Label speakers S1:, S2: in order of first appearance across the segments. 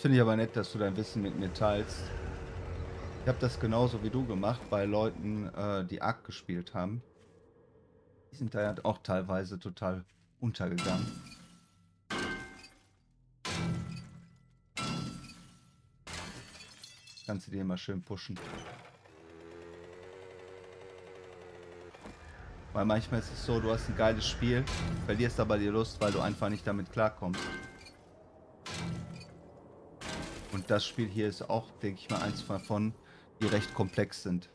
S1: Finde ich aber nett, dass du dein Wissen mit mir teilst. Ich habe das genauso wie du gemacht bei Leuten, äh, die Ark gespielt haben. Die sind da ja auch teilweise total untergegangen. Kannst du dir immer schön pushen. Weil manchmal ist es so, du hast ein geiles Spiel, verlierst aber die Lust, weil du einfach nicht damit klarkommst. Das Spiel hier ist auch, denke ich mal, eins davon, die recht komplex sind.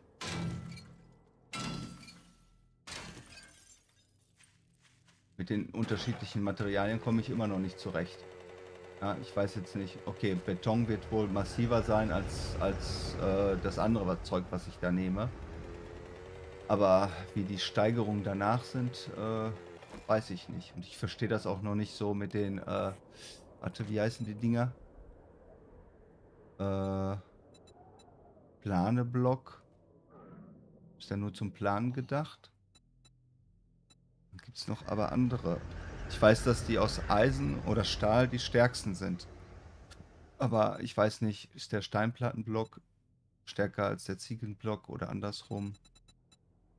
S1: Mit den unterschiedlichen Materialien komme ich immer noch nicht zurecht. Ja, ich weiß jetzt nicht, okay, Beton wird wohl massiver sein als, als äh, das andere Zeug, was ich da nehme. Aber wie die Steigerungen danach sind, äh, weiß ich nicht. Und ich verstehe das auch noch nicht so mit den, äh, warte, wie heißen die Dinger? Äh, Planeblock. Ist der nur zum Planen gedacht? Gibt es noch aber andere. Ich weiß, dass die aus Eisen oder Stahl die stärksten sind. Aber ich weiß nicht, ist der Steinplattenblock stärker als der Ziegelblock oder andersrum?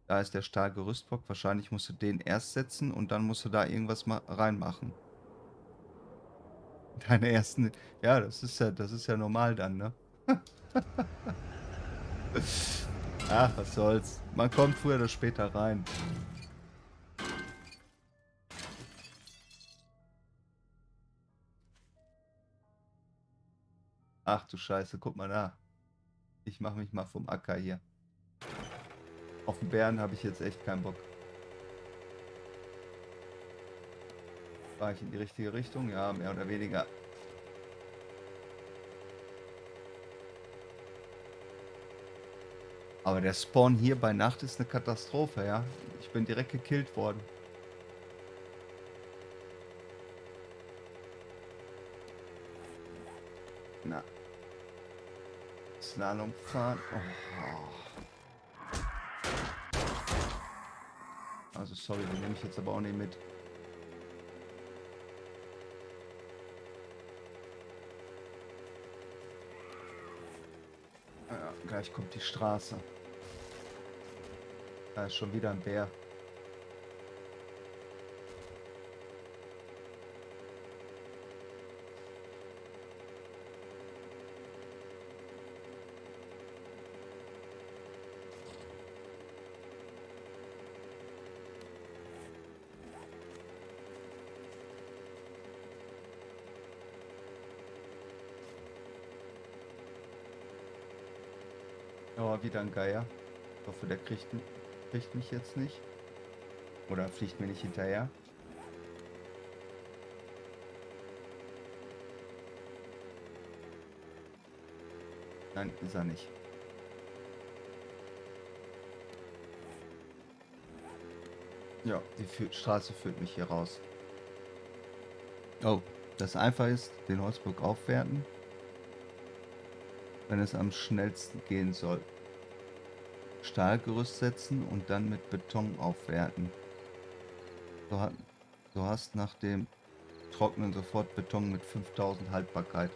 S1: Da ist der Stahlgerüstblock. Wahrscheinlich musst du den erst setzen und dann musst du da irgendwas reinmachen. Deine ersten. Ja, das ist ja, das ist ja normal dann, ne? Ach, was soll's. Man kommt früher oder später rein. Ach du Scheiße, guck mal da. Ich mache mich mal vom Acker hier. Auf den Bären habe ich jetzt echt keinen Bock. War ich in die richtige Richtung? Ja, mehr oder weniger. Aber der Spawn hier bei Nacht ist eine Katastrophe, ja. Ich bin direkt gekillt worden. Na. Slalom fahren. Oh. Also sorry, den nehme ich jetzt aber auch nicht mit. Ja, gleich kommt die Straße. Da ist schon wieder ein Bär. Oh, wieder ein Geier. Ich hoffe, der kriegt, kriegt mich jetzt nicht. Oder fliegt mir nicht hinterher. Nein, ist er nicht. Ja, die Fü Straße führt mich hier raus. Oh, das einfach ist, den Holzburg aufwerten, wenn es am schnellsten gehen soll. Stahlgerüst setzen und dann mit Beton aufwerten. Du, hat, du hast nach dem Trocknen sofort Beton mit 5000 Haltbarkeit.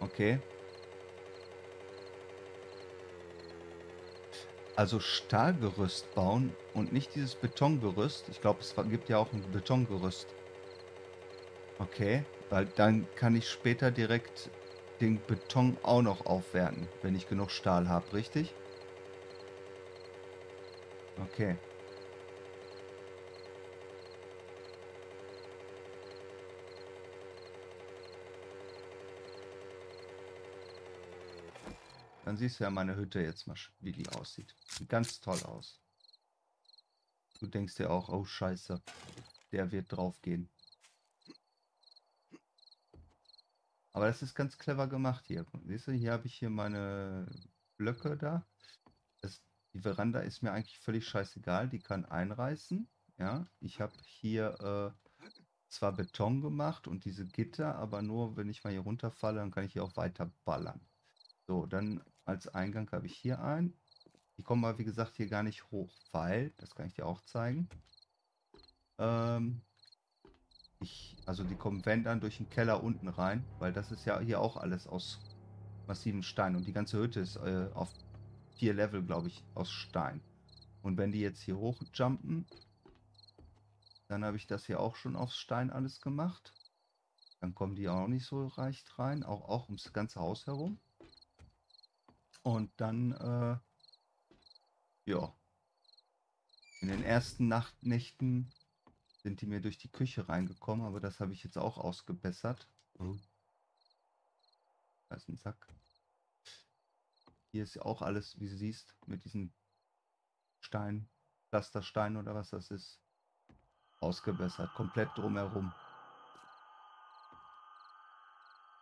S1: Okay. Also Stahlgerüst bauen und nicht dieses Betongerüst. Ich glaube, es gibt ja auch ein Betongerüst. Okay, weil dann kann ich später direkt den Beton auch noch aufwerten, wenn ich genug Stahl habe, richtig? Okay. Dann siehst du ja meine Hütte jetzt mal, wie die aussieht. Sieht ganz toll aus. Du denkst dir auch, oh scheiße, der wird draufgehen. Aber das ist ganz clever gemacht hier. Siehst du, hier habe ich hier meine Blöcke da. Das, die Veranda ist mir eigentlich völlig scheißegal. Die kann einreißen. Ja, ich habe hier äh, zwar Beton gemacht und diese Gitter, aber nur, wenn ich mal hier runterfalle, dann kann ich hier auch weiter ballern. So, dann als Eingang habe ich hier ein. Die kommen aber, wie gesagt, hier gar nicht hoch, weil, das kann ich dir auch zeigen. Ähm, ich Also die kommen, wenn dann, durch den Keller unten rein, weil das ist ja hier auch alles aus massivem Stein. Und die ganze Hütte ist äh, auf vier Level, glaube ich, aus Stein. Und wenn die jetzt hier hochjumpen, dann habe ich das hier auch schon aus Stein alles gemacht. Dann kommen die auch nicht so leicht rein, auch, auch ums ganze Haus herum. Und dann, äh, ja, in den ersten Nachtnächten sind die mir durch die Küche reingekommen, aber das habe ich jetzt auch ausgebessert. Oh. Da ist ein Sack. Hier ist auch alles, wie du siehst, mit diesen Stein, Pflasterstein oder was das ist, ausgebessert. Komplett drumherum.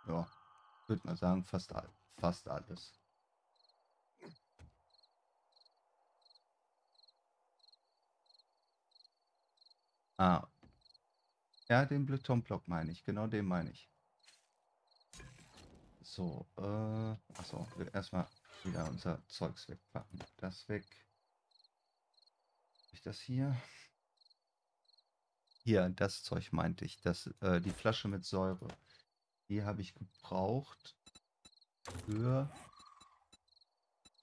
S1: Ja, würde man sagen, fast, fast alles. Ah. Ja, den Betonblock meine ich. Genau den meine ich. So, äh, achso, erstmal wieder unser Zeugs wegpacken. Das weg. Ich das hier. Hier, das Zeug meinte ich. Das, äh, die Flasche mit Säure. Die habe ich gebraucht für...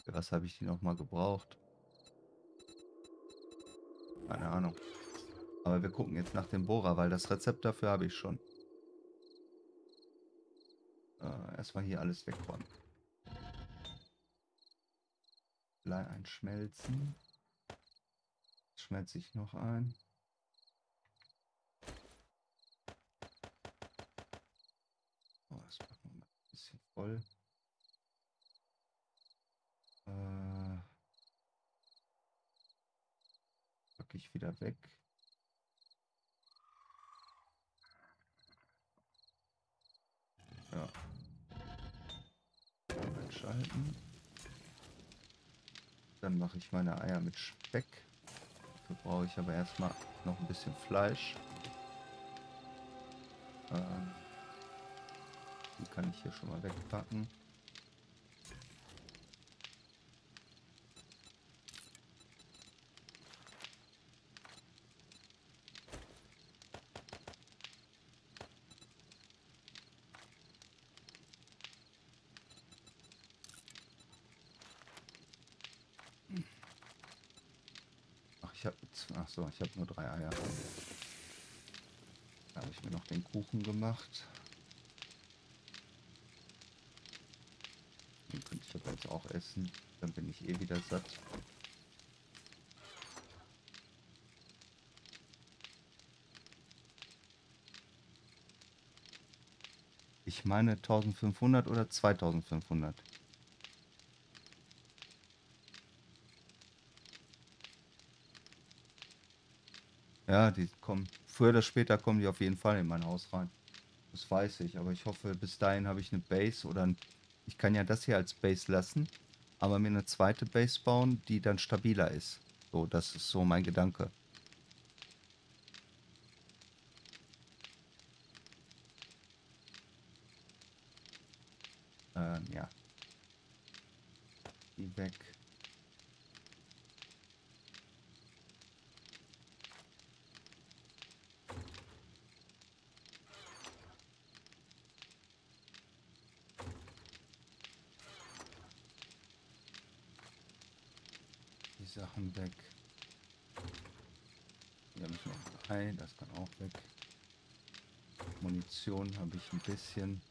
S1: Für was habe ich die nochmal gebraucht? Keine Ahnung. Aber wir gucken jetzt nach dem Bohrer, weil das Rezept dafür habe ich schon. Äh, erstmal hier alles wegräumen. Blei einschmelzen. Schmelze ich noch ein. Oh, das machen wir mal ein bisschen voll. Äh, packe ich wieder weg. Einschalten. Dann mache ich meine Eier mit Speck. Dafür brauche ich aber erstmal noch ein bisschen Fleisch. Ähm, die kann ich hier schon mal wegpacken. Ich habe, ach so, ich habe nur drei Eier. Da habe ich mir noch den Kuchen gemacht. Den könnte ich aber jetzt auch essen. Dann bin ich eh wieder satt. Ich meine 1500 oder 2500. Ja, die kommen. Früher oder später kommen die auf jeden Fall in mein Haus rein. Das weiß ich, aber ich hoffe, bis dahin habe ich eine Base oder ein, ich kann ja das hier als Base lassen, aber mir eine zweite Base bauen, die dann stabiler ist. So, das ist so mein Gedanke. Ähm, ja. Die weg. Sachen weg. Hier habe ich noch ein Ei, das kann auch weg. Munition habe ich ein bisschen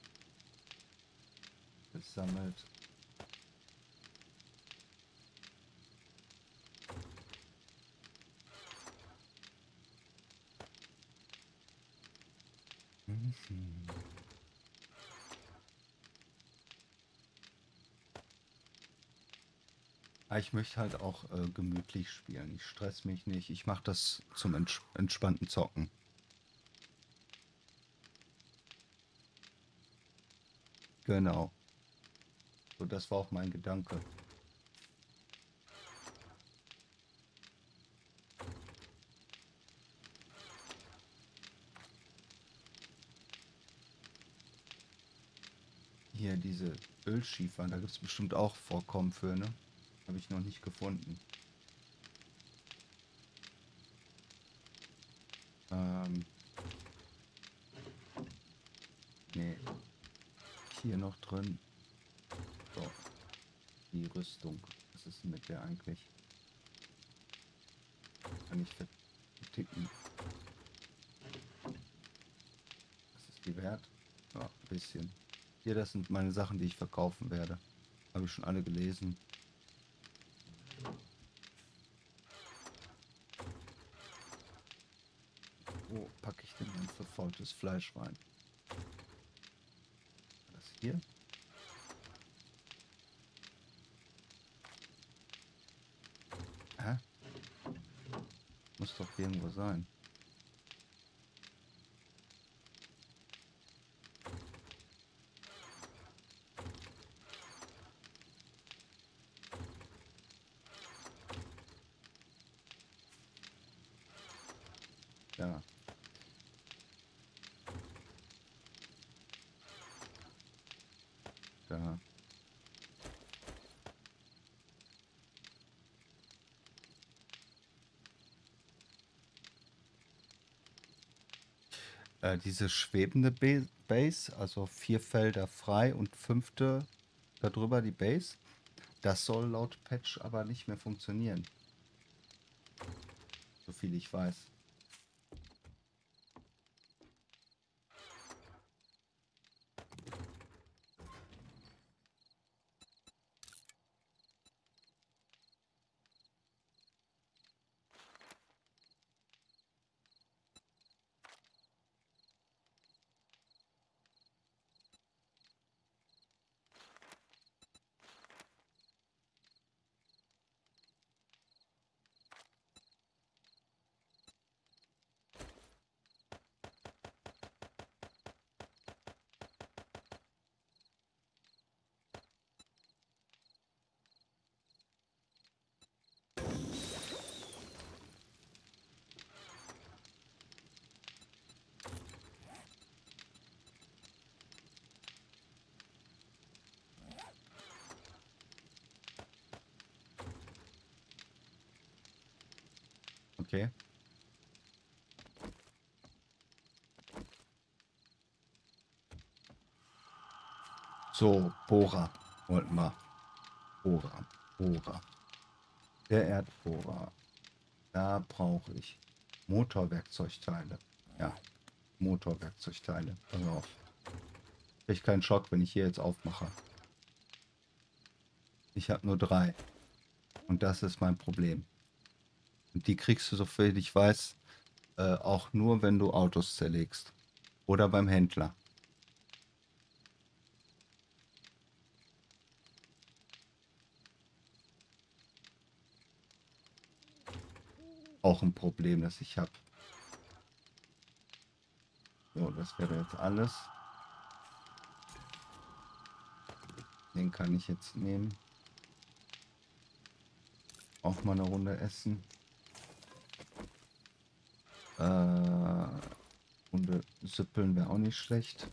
S1: gesammelt. Mhm. Ah, ich möchte halt auch äh, gemütlich spielen. Ich stress mich nicht. Ich mache das zum ents entspannten Zocken. Genau. So, das war auch mein Gedanke. Hier diese Ölschiefer, da gibt es bestimmt auch Vorkommen für, ne? Habe ich noch nicht gefunden. Ähm hier noch drin? So. Die Rüstung. Was ist denn mit der eigentlich? Kann ich verticken. Was ist die wert? Ja, ein bisschen. Hier, das sind meine Sachen, die ich verkaufen werde. Habe ich schon alle gelesen. Wo packe ich denn mein verfaultes Fleisch rein? Das hier? Hä? Muss doch irgendwo sein. Ja. Da. Äh, diese schwebende Ba- Base, also vier Felder frei und fünfte darüber die Base, das soll laut Patch aber nicht mehr funktionieren. So viel ich weiß. Okay. So, Bohrer wollten wir. Bohrer, Bohrer. Der Erdbohrer. Da brauche ich Motorwerkzeugteile. Ja, Motorwerkzeugteile. Pass auf. Krieg keinen Schock, wenn ich hier jetzt aufmache. Ich habe nur drei. Und das ist mein Problem. Die kriegst du, soviel ich weiß, äh, auch nur, wenn du Autos zerlegst. Oder beim Händler. Auch ein Problem, das ich habe. So, das wäre jetzt alles. Den kann ich jetzt nehmen. Auch mal eine Runde essen. Äh, Runde süppeln wäre auch nicht schlecht.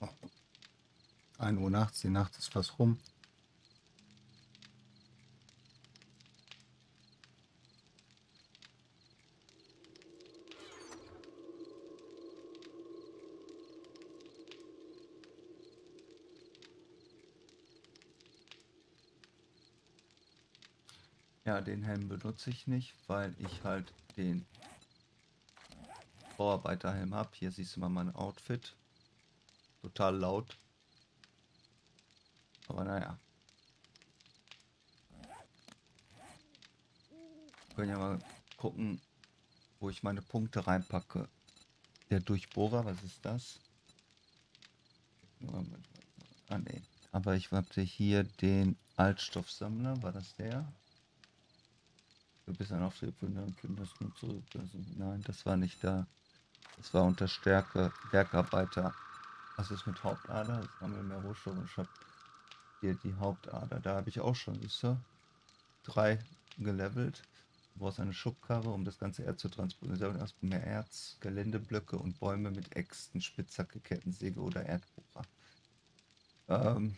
S1: Oh. 1 Uhr nachts, die Nacht ist fast rum. Ja, den Helm benutze ich nicht, weil ich halt den Bauarbeiterhelm habe. Hier siehst du mal mein Outfit. Total laut. Aber naja. Können ja mal gucken, wo ich meine Punkte reinpacke. Der Durchbohrer, was ist das? Ah nee. Aber ich hatte hier den Altstoffsammler, war das der? Du bist ein Auftrieb von deinem Kind, das nur zurück. Also, nein, das war nicht da. Das war unter Stärke, Bergarbeiter. Was ist mit Hauptader? Das haben wir mehr Rohstoffe. Ich habe hier die Hauptader. Da habe ich auch schon, siehst du? Drei gelevelt. Du brauchst eine Schubkarre, um das ganze Erz zu transportieren. Erstmal mehr Erz, Geländeblöcke und Bäume mit Äxten, Spitzhacke, Kettensäge oder Erdbohrer. Ähm,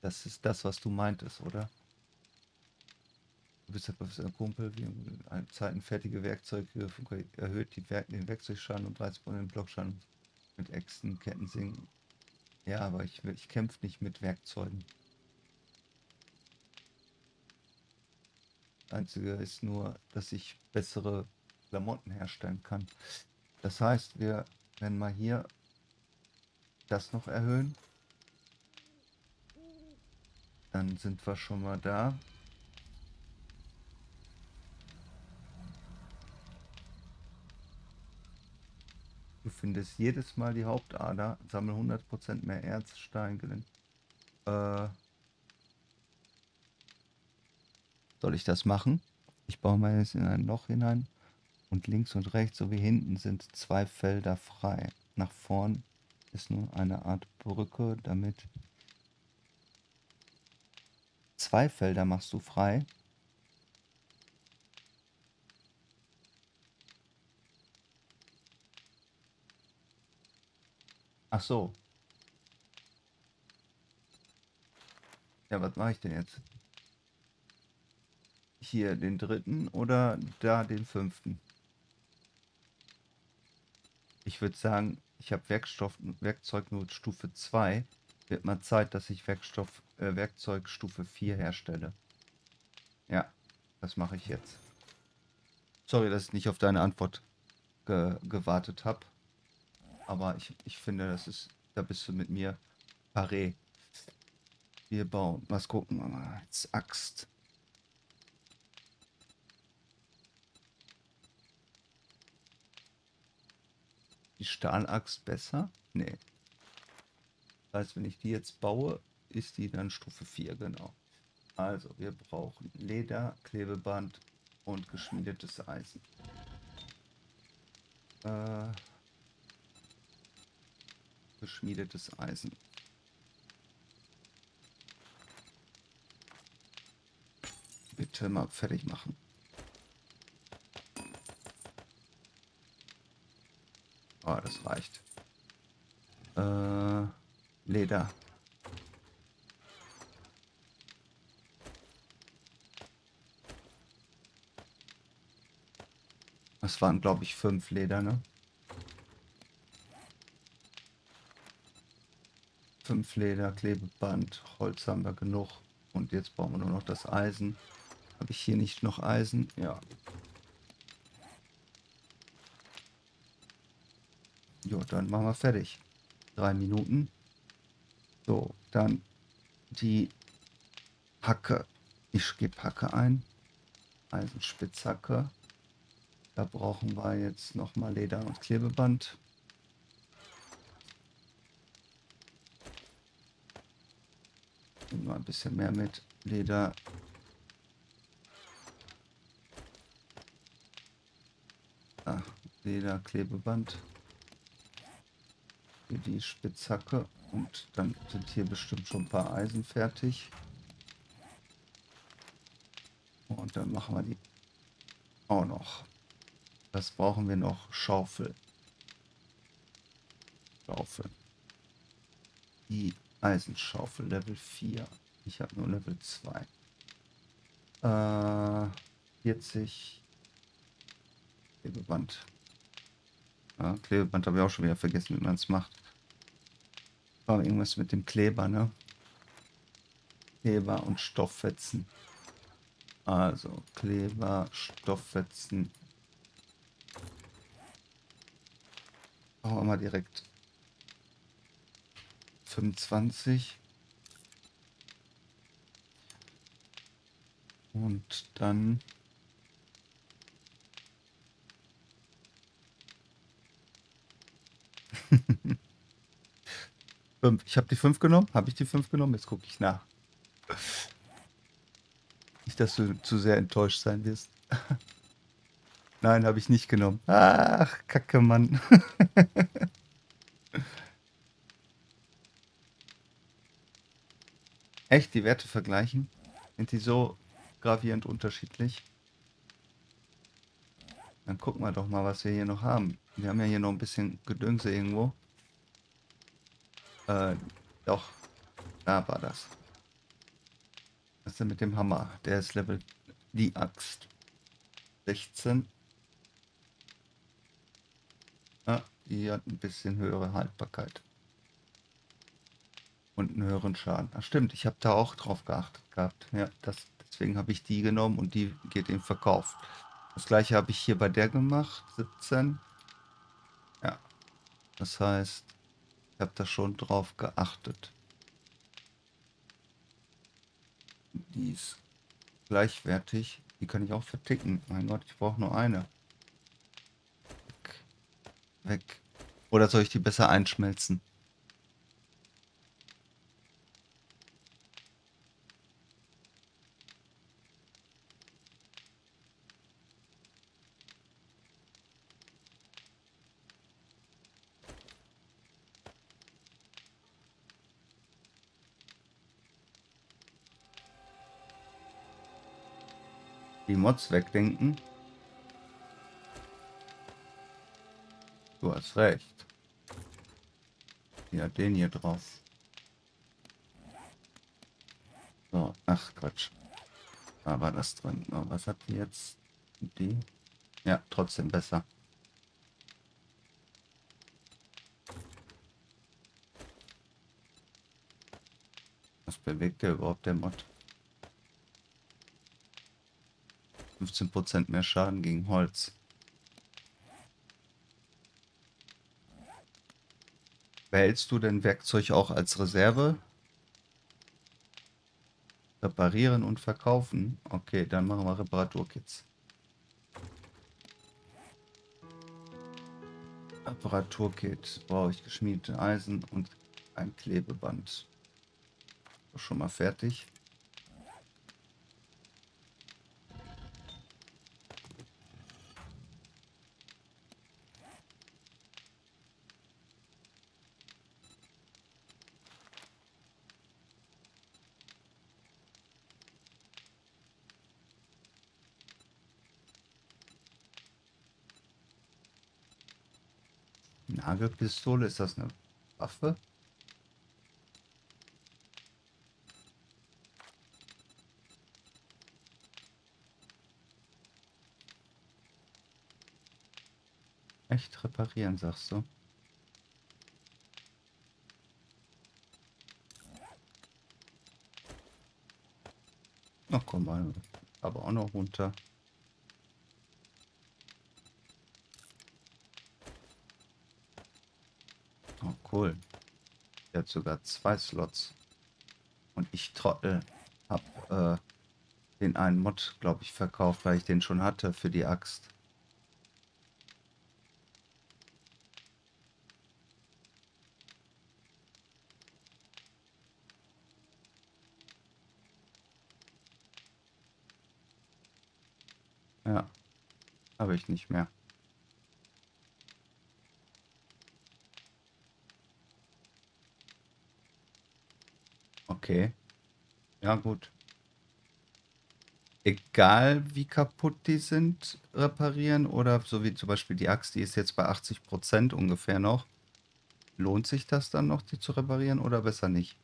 S1: das ist das, was du meintest, oder? Bist ja professioneller Kumpel, wie Zeiten fertige Werkzeuge erhöht die Werk den Werkzeugschaden und 30 den Blockschaden mit Äxten, Kettensägen. Ja, aber ich, ich kämpfe nicht mit Werkzeugen. Einzige ist nur, dass ich bessere Klamotten herstellen kann. Das heißt, wir werden mal hier das noch erhöhen. Dann sind wir schon mal da. Du findest jedes Mal die Hauptader, sammle 100% mehr Erz, Stein, Äh, soll ich das machen? Ich baue jetzt in ein Loch hinein und links und rechts sowie hinten sind zwei Felder frei. Nach vorn ist nur eine Art Brücke, damit zwei Felder machst du frei. Ach so. Ja, was mache ich denn jetzt? Hier den dritten oder da den fünften? Ich würde sagen, ich habe Werkstoff, Werkzeug nur Stufe 2. Wird mal Zeit, dass ich Werkstoff, äh, Werkzeug Stufe 4 herstelle. Ja, das mache ich jetzt. Sorry, dass ich nicht auf deine Antwort ge gewartet habe. Aber ich, ich finde, das ist, da bist du mit mir paré. Wir bauen. Was gucken wir mal. Jetzt Axt. Die Stahlaxt besser? Nee. Das heißt, wenn ich die jetzt baue, ist die dann Stufe 4, genau. Also, wir brauchen Leder, Klebeband und geschmiedetes Eisen. Äh, geschmiedetes Eisen. Bitte mal fertig machen. Oh, das reicht. Äh, Leder. Das waren, glaube ich, fünf Leder, ne? Fünf Leder, Klebeband, Holz haben wir genug. Und jetzt brauchen wir nur noch das Eisen. Habe ich hier nicht noch Eisen? Ja. Jo, dann machen wir fertig. Drei Minuten. So, dann die Hacke. Ich gebe Hacke ein. Eisenspitzhacke. Da brauchen wir jetzt nochmal Leder und Klebeband. Nehmen wir ein bisschen mehr mit Leder. Ah, Leder, Klebeband die Spitzhacke und dann sind hier bestimmt schon ein paar Eisen fertig. Und dann machen wir die auch noch. Das brauchen wir noch. Schaufel. Schaufel. Die Eisenschaufel Level 4. Ich habe nur Level 2. Äh, 40 Klebeband. Ja, Klebeband habe ich auch schon wieder vergessen, wie man es macht. War irgendwas mit dem Kleber, ne? Kleber und Stofffetzen. Also Kleber, Stofffetzen. Wir mal direkt 25. Und dann Fünf. Ich habe die fünf genommen. Habe ich die fünf genommen? Jetzt gucke ich nach. Nicht, dass du zu sehr enttäuscht sein wirst. Nein, habe ich nicht genommen. Ach, kacke, Mann. Echt, die Werte vergleichen? Sind die so gravierend unterschiedlich? Dann gucken wir doch mal, was wir hier noch haben. Wir haben ja hier noch ein bisschen Gedönse irgendwo. Äh, doch. Da war das. Was ist denn mit dem Hammer? Der ist Level... Die Axt. 16. Ah, die hat ein bisschen höhere Haltbarkeit. Und einen höheren Schaden. Ach stimmt, ich habe da auch drauf geachtet gehabt. Ja, das, deswegen habe ich die genommen und die geht in Verkauf. Das gleiche habe ich hier bei der gemacht. 17. Ja. Das heißt, ich habe da schon drauf geachtet. Die ist gleichwertig. Die kann ich auch verticken. Mein Gott, ich brauche nur eine. Weg. Weg. Oder soll ich die besser einschmelzen? Mods wegdenken. Du hast recht. Ja, den hier drauf. So, ach Quatsch. Da war das drin. Was hat die jetzt? Die? Ja, trotzdem besser. Was bewegt der überhaupt der Mod? 15% mehr Schaden gegen Holz. Behältst du denn Werkzeug auch als Reserve? Reparieren und verkaufen. Okay, dann machen wir Reparaturkits. Reparaturkit. Brauche ich geschmiedete Eisen und ein Klebeband. Schon mal fertig. Nagelpistole, ist das eine Waffe? Echt reparieren, sagst du? Ach komm mal, aber auch noch runter. Cool. Der hat sogar zwei Slots. Und ich Trottel hab äh, den einen Mod, glaube ich, verkauft, weil ich den schon hatte für die Axt. Ja, habe ich nicht mehr. Okay. Ja, gut. Egal wie kaputt die sind, reparieren oder so wie zum Beispiel die Axt, die ist jetzt bei 80% ungefähr noch. Lohnt sich das dann noch, die zu reparieren oder besser nicht?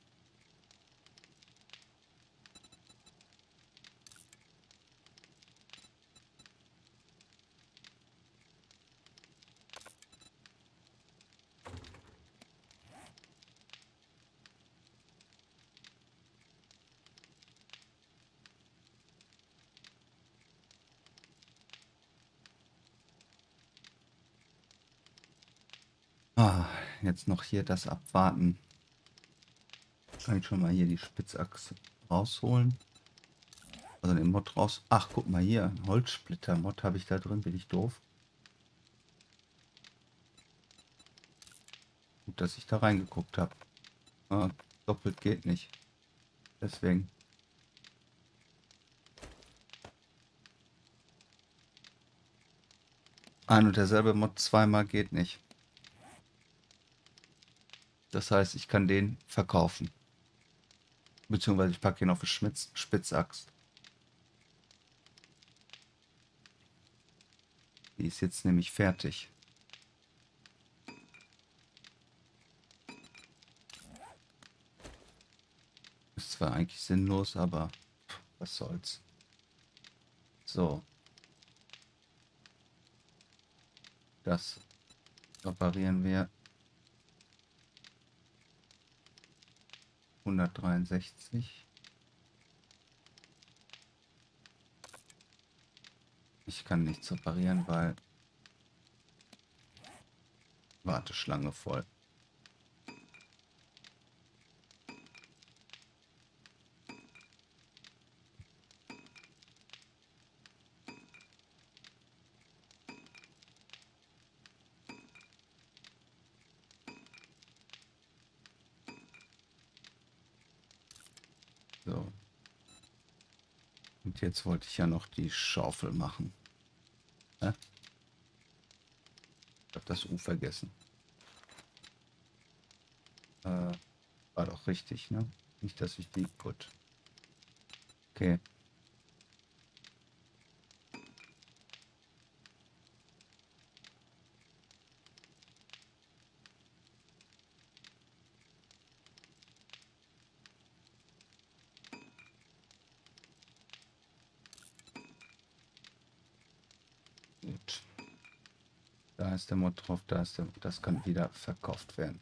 S1: Ah, jetzt noch hier das abwarten. Kann ich schon mal hier die Spitzachse rausholen. Also den Mod raus. Ach, guck mal hier. Holzsplitter-Mod habe ich da drin. Bin ich doof? Gut, dass ich da reingeguckt habe. Ah, doppelt geht nicht. Deswegen. Ein und derselbe Mod zweimal geht nicht. Das heißt, ich kann den verkaufen. Beziehungsweise ich packe ihn auf eine Spitz Spitzaxt. Die ist jetzt nämlich fertig. Ist zwar eigentlich sinnlos, aber was soll's. So. Das reparieren wir. 163. Ich kann nichts reparieren, weil Warteschlange voll. So. Und jetzt wollte ich ja noch die Schaufel machen. Ja? Ich habe das U vergessen. Äh, war doch richtig, ne? Nicht, dass ich die... Gut. Okay. Gut. Da ist der Mod drauf, da ist der, das kann wieder verkauft werden.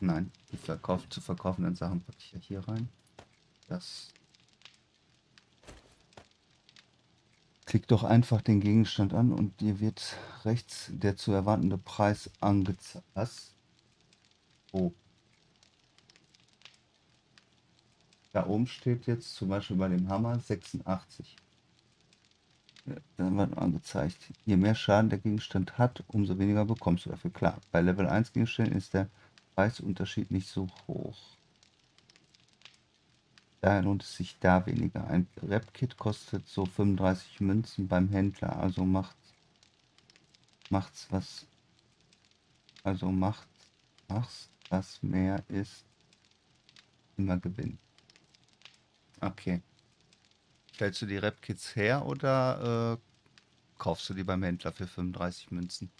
S1: Nein, die verkauft, zu verkaufenden Sachen packe ich ja hier rein. Das. Klick doch einfach den Gegenstand an und dir wird rechts der zu erwartende Preis angezeigt. Oh. Da oben steht jetzt zum Beispiel bei dem Hammer 86. Dann wird angezeigt. Je mehr Schaden der Gegenstand hat, umso weniger bekommst du dafür. Klar, bei Level 1 Gegenständen ist der Preisunterschied nicht so hoch. Daher lohnt es sich da weniger. Ein Rap-Kit kostet so 35 Münzen beim Händler, also macht macht's was also macht mach's was mehr ist immer Gewinn. Okay. Stellst du die Rap-Kits her oder äh, kaufst du die beim Händler für 35 Münzen?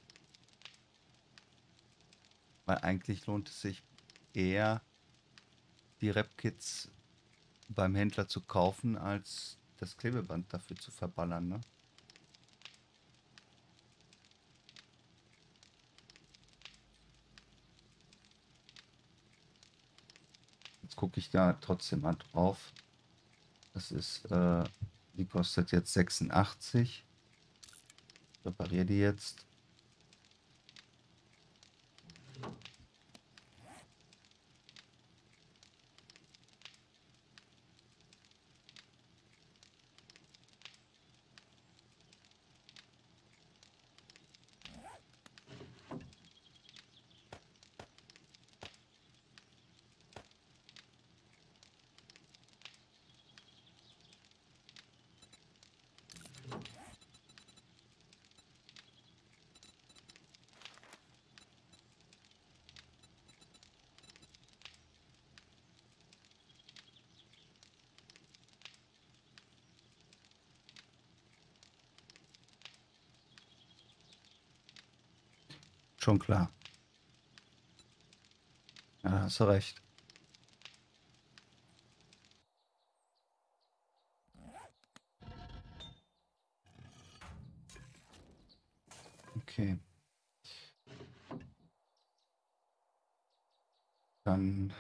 S1: Weil eigentlich lohnt es sich eher, die Rap-Kits beim Händler zu kaufen, als das Klebeband dafür zu verballern, ne? Jetzt gucke ich da trotzdem mal drauf. Das ist, äh, die kostet jetzt 86. Repariere die jetzt. Schon klar. Ja, hast du recht. Okay. Dann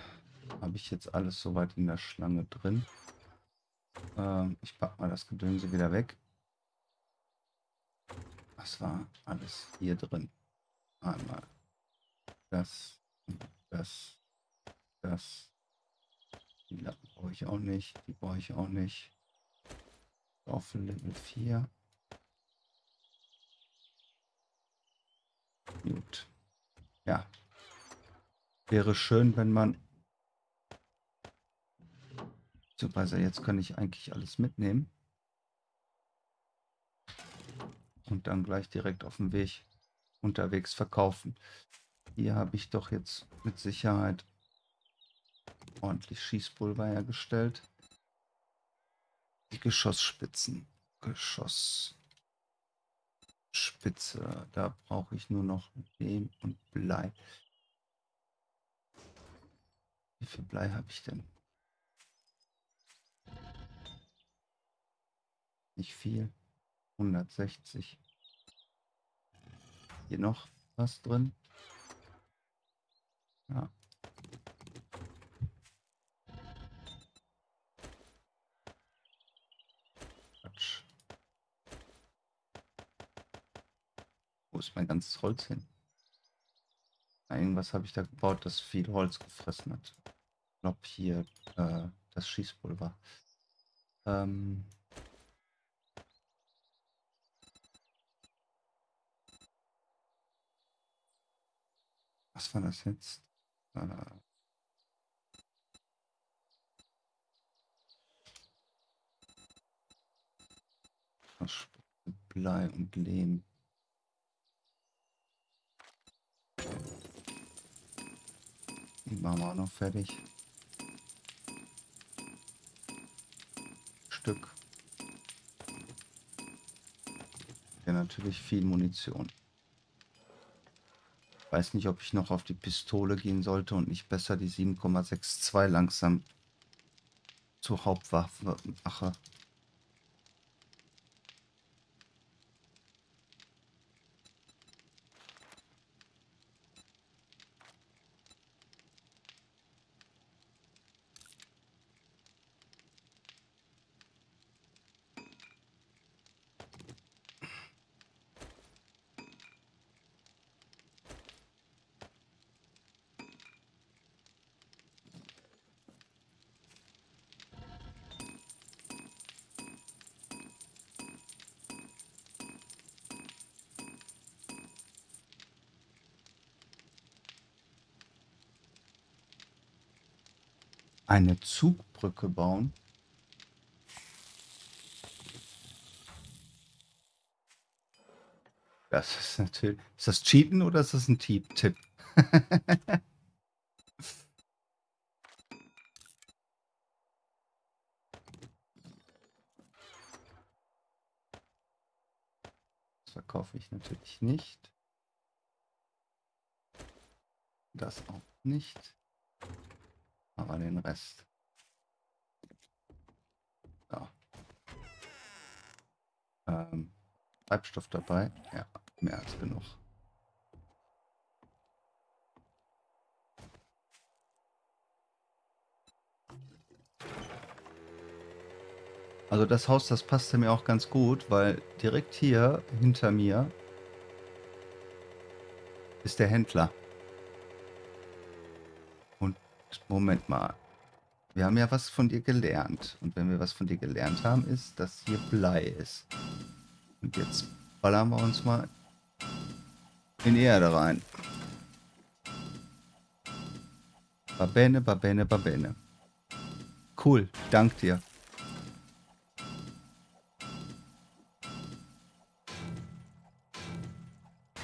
S1: habe ich jetzt alles soweit in der Schlange drin. Ähm, ich packe mal das Gedönse wieder weg. Das war alles hier drin. Einmal das, das, das. Die Lappen brauche ich auch nicht. Die brauche ich auch nicht. Für Level 4. Gut. Ja. Wäre schön, wenn man... Beziehungsweise jetzt kann ich eigentlich alles mitnehmen. Und dann gleich direkt auf dem Weg unterwegs verkaufen. Hier habe ich doch jetzt mit Sicherheit ordentlich Schießpulver hergestellt. Die Geschossspitzen. Geschossspitze. Da brauche ich nur noch Lehm und Blei. Wie viel Blei habe ich denn? Nicht viel. 160. Hier noch was drin? Ja. Quatsch. Wo ist mein ganzes Holz hin? Irgendwas habe ich da gebaut, das viel Holz gefressen hat. Ich glaube hier äh, das Schießpulver. Ähm Was war das jetzt? Äh Blei und Lehm. Die machen wir auch noch fertig. Stück. Ja, natürlich viel Munition. Weiß nicht, ob ich noch auf die Pistole gehen sollte und nicht besser die 7,62 langsam zur Hauptwaffe mache. Eine Zugbrücke bauen. Das ist natürlich. Ist das Cheaten oder ist das ein Tipp? das verkaufe ich natürlich nicht. Das auch nicht aber den Rest. Ja. Ähm, Treibstoff dabei? Ja, mehr als genug. Also das Haus, das passte mir auch ganz gut, weil direkt hier hinter mir ist der Händler. Moment mal. Wir haben ja was von dir gelernt. Und wenn wir was von dir gelernt haben, ist, dass hier Blei ist. Und jetzt ballern wir uns mal in die Erde rein. Babene, Babene, Babene. Cool, dank dir.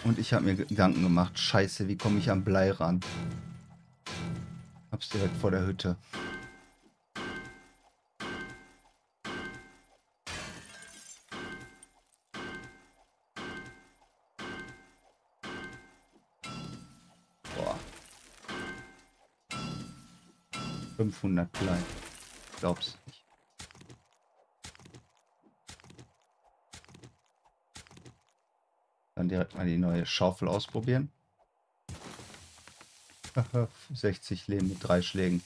S1: Und ich habe mir Gedanken gemacht, scheiße, wie komme ich am Blei ran? Hab's direkt vor der Hütte. Boah. 500 klein. Glaub's nicht. Dann direkt mal die neue Schaufel ausprobieren. 60 Leben mit drei Schlägen.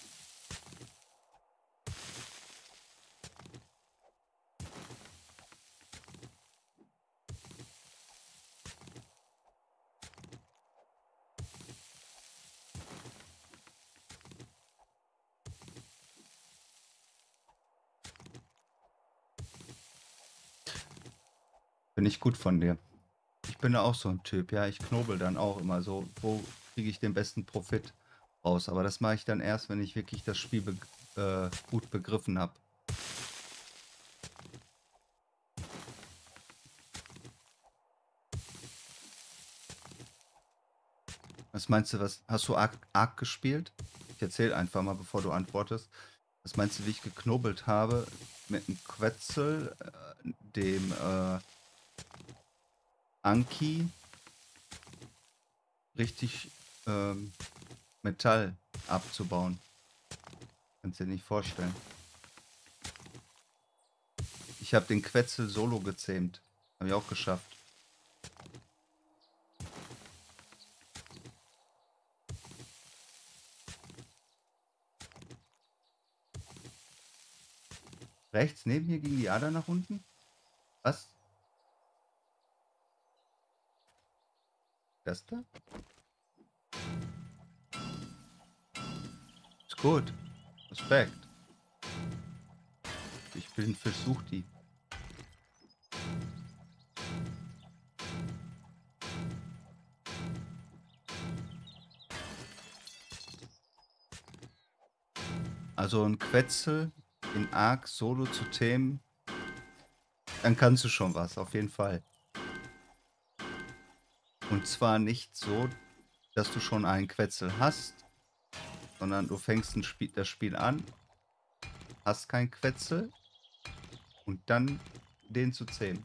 S1: Bin ich gut von dir. Ich bin ja auch so ein Typ, ja. Ich knobel dann auch immer so. Wo kriege ich den besten Profit raus. Aber das mache ich dann erst, wenn ich wirklich das Spiel be äh, gut begriffen habe. Was meinst du, was hast du Ark, Ark gespielt? Ich erzähl einfach mal, bevor du antwortest. Was meinst du, wie ich geknobelt habe mit einem Quetzel, äh, dem äh, Anki, richtig ähm, Metall abzubauen. Kannst dir nicht vorstellen. Ich habe den Quetzel solo gezähmt. Habe ich auch geschafft. Rechts neben mir ging die Ader nach unten? Was? Das da? Gut. Respekt. Ich bin versucht die. Also ein Quetzel in Ark Solo zu themen, dann kannst du schon was, auf jeden Fall. Und zwar nicht so, dass du schon einen Quetzel hast, sondern du fängst Spiel, das Spiel an, hast kein Quetzel und dann den zu zähmen.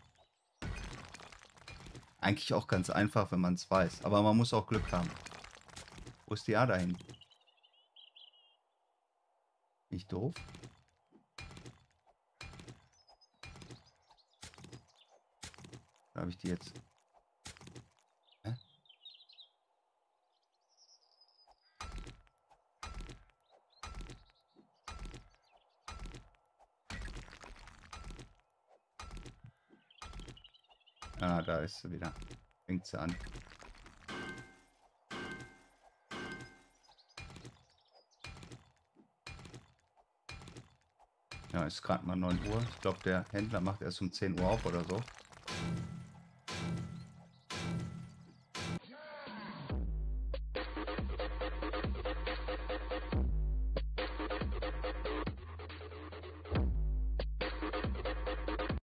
S1: Eigentlich auch ganz einfach, wenn man es weiß, aber man muss auch Glück haben. Wo ist die A dahin? Nicht doof? Da habe ich die jetzt. Ist sie wieder. Fängt sie an. Ja, ist gerade mal 9 Uhr. Ich glaube, der Händler macht erst um 10 Uhr auf oder so.